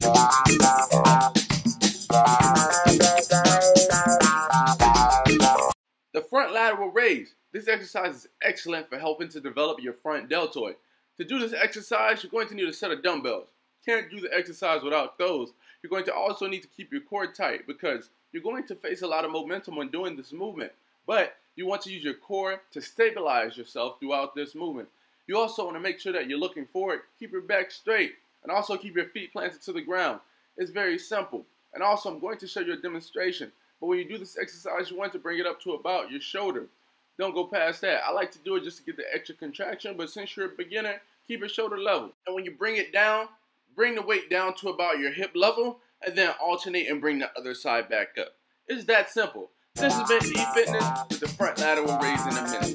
The front lateral raise. This exercise is excellent for helping to develop your front deltoid. To do this exercise, you're going to need a set of dumbbells. Can't do the exercise without those. You're going to also need to keep your core tight because you're going to face a lot of momentum when doing this movement. But you want to use your core to stabilize yourself throughout this movement. You also want to make sure that you're looking forward, keep your back straight, and also keep your feet planted to the ground. It's very simple. And also, I'm going to show you a demonstration. But when you do this exercise, you want to bring it up to about your shoulder. Don't go past that. I like to do it just to get the extra contraction, but since you're a beginner, keep it shoulder level. And when you bring it down, bring the weight down to about your hip level, and then alternate and bring the other side back up. It's that simple. This has been E-Fitness with the front lateral raise in a minute.